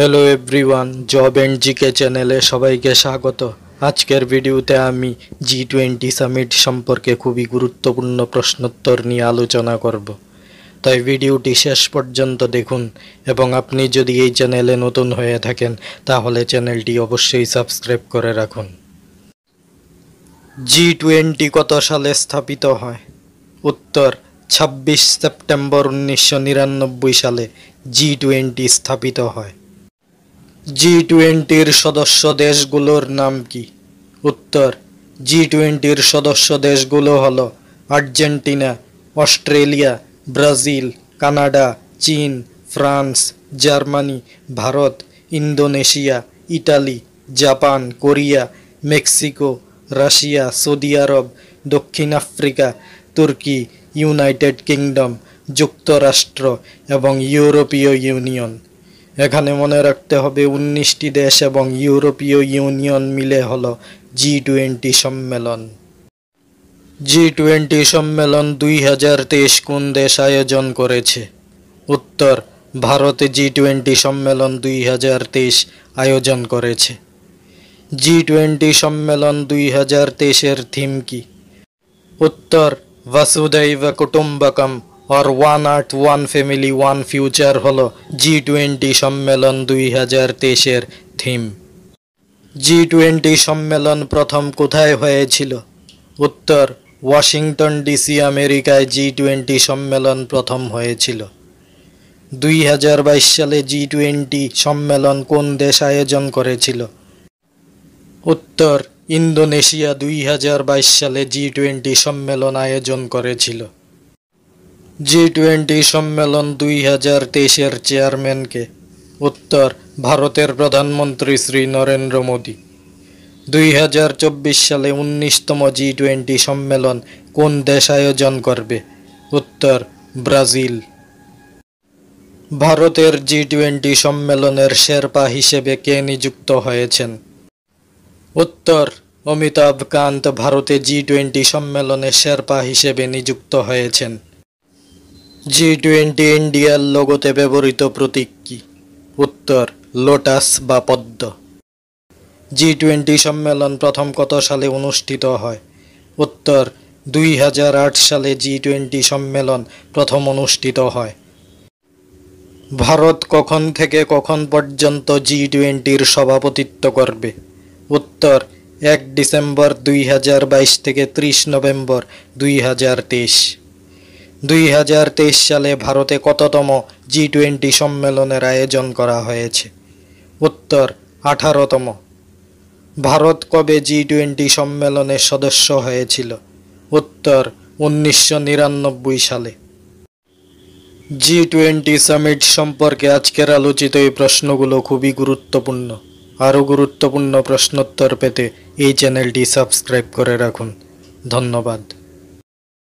Hello everyone job and GK চ্যানেলে সবাইকে স্বাগত। আজকের ভিডিওতে আমি জি টোয়েন্টি সামিট সম্পর্কে খুবই গুরুত্বপূর্ণ প্রশ্নোত্তর নিয়ে আলোচনা করব। তাই ভিডিওটি শেষ পর্যন্ত দেখুন এবং আপনি যদি এই চ্যানেলে নতুন হয়ে থাকেন, তাহলে চ্যানেলটি অবশ্যই সাবস্ক্রাইব করে রাখুন। জি টোয়েন্টি কত সালে স্থাপিত হয়? উত্তর, ছাব্বিশ সেপ্টেম্বর উনিশশো নিরানব্বই সালে জি টোয়েন্টি স্থাপিত হয়। জি টোয়েন্টির সদস্য দেশগুলোর নাম কি? উত্তর জি টোয়েন্টির সদস্য দেশগুলো হল আর্জেন্টিনা, অস্ট্রেলিয়া, ব্রাজিল, কানাডা, চীন, France, Germany, Bharat, Indonesia, Italy, Japan, Korea, Mexico, Russia, Saudi আরব, দক্ষিণ আফ্রিকা, তুর্কি, ইউনাইটেড কিংডম, যুক্তরাষ্ট্র এবং ইউরোপীয় ইউনিয়ন। এখানে মনে রাখতে হবে উনিশটি দেশ এবং ইউরোপীয় ইউনিয়ন মিলে হল জি টোয়েন্টি সম্মেলন। জি টোয়েন্টি সম্মেলন দুই হাজার তেইশ কোন দেশ আয়োজন করেছে? উত্তর, ভারতে জি টোয়েন্টি সম্মেলন দুই হাজার তেইশ আয়োজন করেছে। জি টোয়েন্টি সম্মেলন দুই হাজার তেইশের থিম কি? উত্তর ভাসুদৈব কুটুম্বকম। Or one earth one family one future হল জি টোয়েন্টি সম্মেলন দুই হাজার তেইশের থিম জি টোয়েন্টি সম্মেলন প্রথম কোথায় হয়েছিল? উত্তর ওয়াশিংটন ডিসি আমেরিকায় জি টোয়েন্টি সম্মেলন প্রথম হয়েছিল। দুই হাজার বাইশ সালে জি টোয়েন্টি সম্মেলন কোন দেশ আয়োজন করেছিল? উত্তর, ইন্দোনেশিয়া দুই হাজার বাইশ সালে জি টোয়েন্টি সম্মেলন আয়োজন করেছিল। জি টোয়েন্টি সম্মেলন দুই হাজার তেইশের চেয়ারম্যানকে উত্তর ভারতের প্রধানমন্ত্রী শ্রী নরেন্দ্র মোদী। দুই হাজার চব্বিশ সালে উনিশতম জি টোয়েন্টি সম্মেলন কোন দেশ আয়োজন করবে? উত্তর, ব্রাজিল। ভারতের জি টোয়েন্টি সম্মেলনের শেরপা হিসেবে কে নিযুক্ত হয়েছেন? উত্তর, অমিতাভ কান্ত ভারতে জি টোয়েন্টি সম্মেলনে শেরপা হিসেবে নিযুক্ত হয়েছেন। জি টোয়েন্টি ইন্ডিয়ার লোগোতে ব্যবহৃত প্রতীক কি? উত্তর লোটাস বা পদ্ম। জি টোয়েন্টি সম্মেলন প্রথম কত সালে অনুষ্ঠিত হয়? উত্তর, দুই হাজার আট সালে জি টোয়েন্টি সম্মেলন প্রথম অনুষ্ঠিত হয়। ভারত কখন থেকে কখন পর্যন্ত জি টোয়েন্টির সভাপতিত্ব করবে? উত্তর, এক ডিসেম্বর দুই হাজার বাইশ থেকে ত্রিশ নভেম্বর দুই হাজার তেইশ। দুই হাজার তেইশ সালে ভারতে কততম জি টোয়েন্টি সম্মেলনের আয়োজন করা হয়েছে? উত্তর, আঠারোতম। ভারত কবে জি টোয়েন্টি সম্মেলনের সদস্য হয়েছিল? উত্তর, উনিশশো নিরানব্বই সালে। জি টোয়েন্টি সামিট সম্পর্কে আজকের আলোচিত এই প্রশ্নগুলো খুবই গুরুত্বপূর্ণ। আরও গুরুত্বপূর্ণ প্রশ্নোত্তর পেতে এই চ্যানেলটি সাবস্ক্রাইব করে রাখুন। ধন্যবাদ।